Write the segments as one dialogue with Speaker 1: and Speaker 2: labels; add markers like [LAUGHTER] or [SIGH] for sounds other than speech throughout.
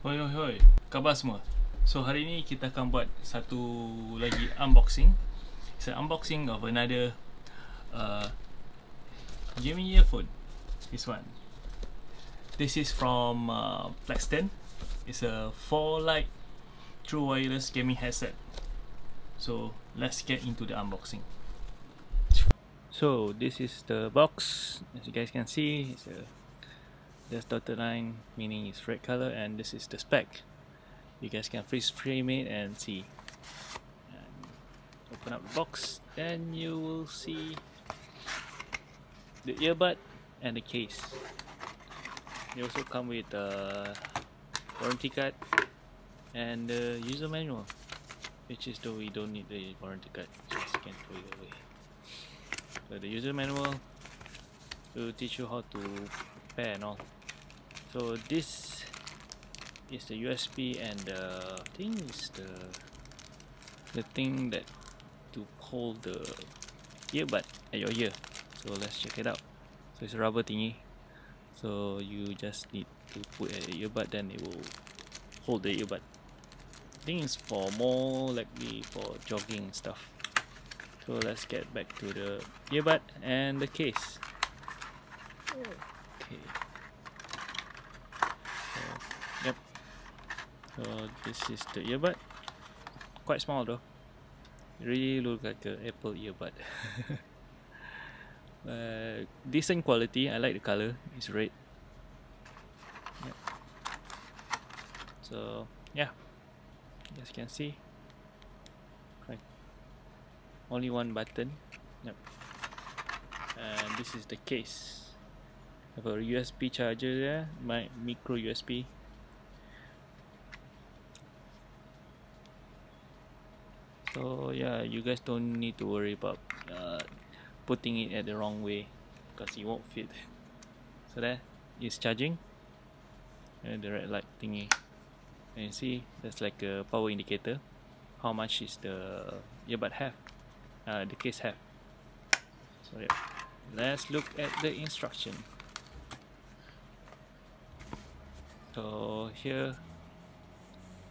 Speaker 1: Hoi hoi hoi, khabar semua? So hari ni kita akan buat satu lagi unboxing. It's an unboxing of another uh, gaming earphone. This one. This is from uh, Plexton It's a 4 light true wireless gaming headset. So let's get into the unboxing. So this is the box. As you guys can see, it's a there's dotted line meaning it's red color and this is the spec. You guys can freeze frame it and see. And open up the box then you will see the earbud and the case. They also come with a warranty card and the user manual which is though we don't need the warranty card just can throw it away. So the user manual will teach you how to pair and all so this is the USB and the thing is the the thing that to hold the earbud at your ear. So let's check it out. So it's a rubber thingy. So you just need to put an earbud then it will hold the earbud. I think it's for more likely for jogging stuff. So let's get back to the earbud and the case. Oh. Okay Yep. So this is the earbud. Quite small though. Really look like a Apple earbud. [LAUGHS] uh, decent quality. I like the color. It's red. Yep. So yeah, as you can see, right. Only one button. Yep. And this is the case. Have a USB charger there. My micro USB so yeah you guys don't need to worry about uh, putting it at the wrong way because it won't fit. So that is charging. And the red light thingy. And you see that's like a power indicator. How much is the earbud have? Uh, the case have. So yeah. Let's look at the instruction. So here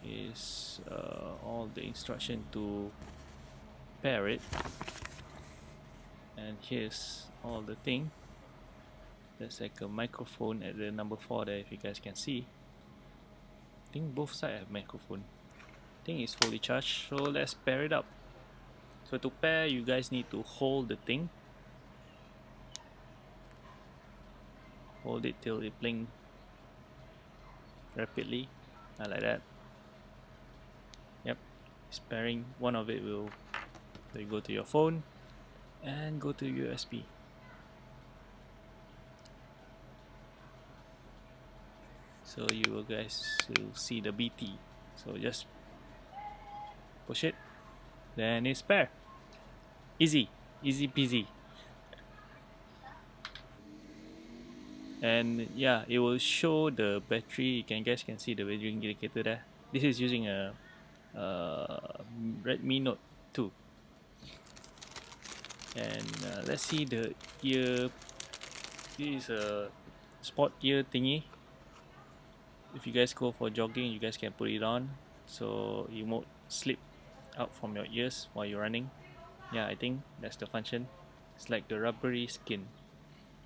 Speaker 1: is uh, all the instruction to pair it. And here's all the thing. There's like a microphone at the number 4 there if you guys can see. I think both sides have microphone. I think it's fully charged so let's pair it up. So to pair you guys need to hold the thing. Hold it till it blink rapidly like that is pairing. One of it will, go to your phone and go to USB so you will guys will see the BT so just push it. Then it's pair. Easy. Easy peasy. And yeah it will show the battery. You can guys can see the battery indicator there. This is using a uh, Redmi Note 2 and uh, let's see the ear this is a sport ear thingy. If you guys go for jogging you guys can put it on so you won't slip out from your ears while you're running. Yeah I think that's the function. It's like the rubbery skin.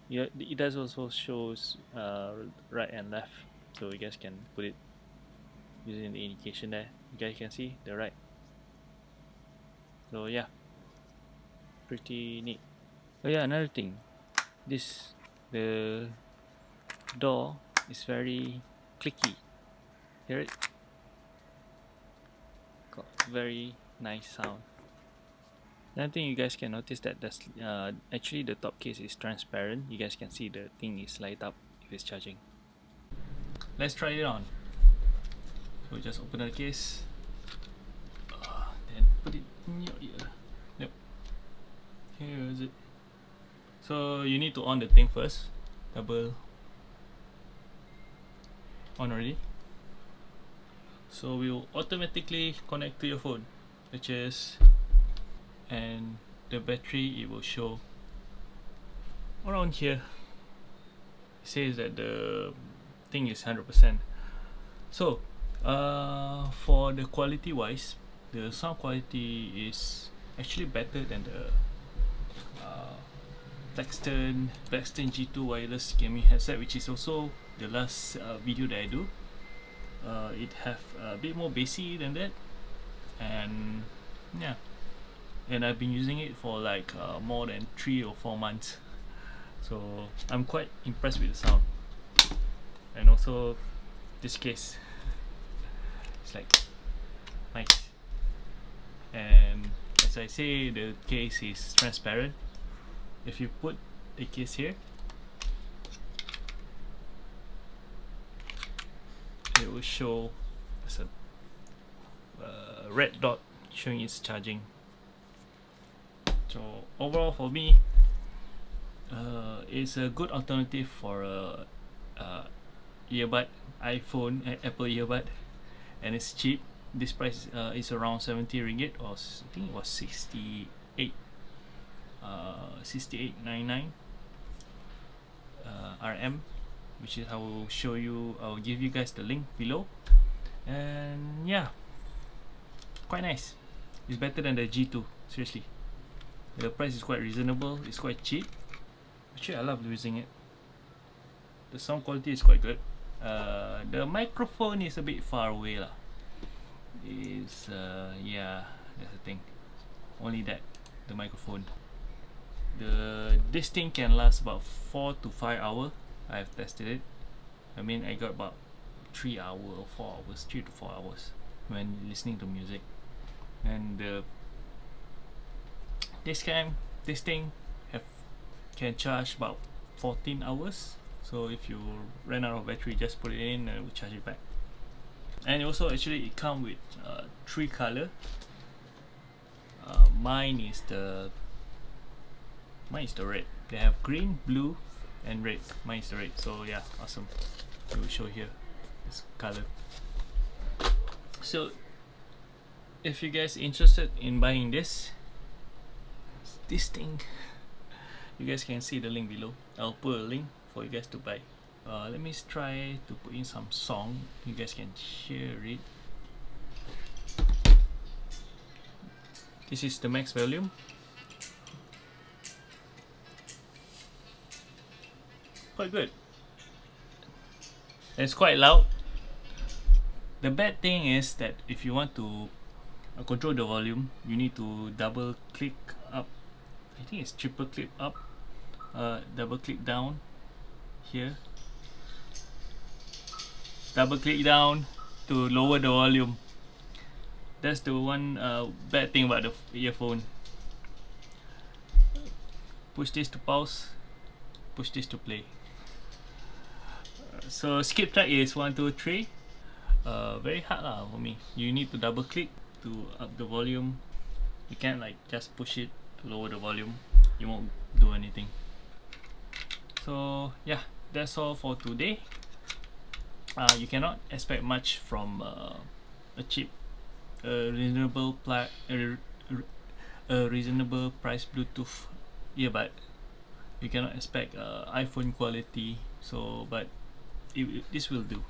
Speaker 1: Yeah, it does also shows uh, right and left so you guys can put it using the indication there you guys can see the right. So yeah. Pretty neat. Oh yeah another thing. This the door is very clicky. Hear it? Got very nice sound. Another thing you guys can notice that that's uh, actually the top case is transparent. You guys can see the thing is light up if it's charging. Let's try it on so just open the case. Uh, then put it in your ear. Yep here is it. So you need to on the thing first. Double. On already. So we will automatically connect to your phone which is and the battery it will show around here. It says that the thing is 100% so uh, for the quality wise the sound quality is actually better than the uh, Blackstone Blackstone G2 wireless gaming headset which is also the last uh, video that I do. Uh, it have a bit more bassy than that. And yeah. And I've been using it for like uh, more than three or four months. So I'm quite impressed with the sound. And also this case it's like nice and as I say the case is transparent. If you put the case here it will show as a uh, red dot showing it's charging. So overall for me uh, it's a good alternative for a, a earbud iPhone Apple earbud and it's cheap. This price uh, is around 70 ringgit or I think it was 68 uh, 68.99 uh, RM which is I will show you I'll give you guys the link below. And yeah. Quite nice. It's better than the G2 seriously. The price is quite reasonable. It's quite cheap. Actually I love using it. The sound quality is quite good uh, the microphone is a bit far away lah. Is uh, yeah that's the thing. Only that the microphone. The this thing can last about four to five hour. I've tested it. I mean I got about three hour or four hours three to four hours when listening to music. And the this can this thing have can charge about 14 hours so if you run out of battery just put it in and it will charge it back. And also actually it come with uh, three color. Uh, mine is the mine is the red. They have green blue and red. Mine is the red. So yeah awesome. I will show here this color. So if you guys interested in buying this this thing [LAUGHS] you guys can see the link below. I'll put a link for you guys to buy. Uh, let me try to put in some song. You guys can hear it. This is the max volume. Quite good. It's quite loud. The bad thing is that if you want to control the volume you need to double click up. I think it's triple click up. Uh, double click down here. Double click down to lower the volume. That's the one uh, bad thing about the earphone. Push this to pause. Push this to play. So skip track is one two three. Uh, very hard lah for me. You need to double click to up the volume. You can't like just push it to lower the volume. You won't do anything so yeah that's all for today. Uh, you cannot expect much from uh, a cheap a reasonable a, a reasonable price Bluetooth. Earbud you cannot expect uh, iPhone quality. So but it, this will do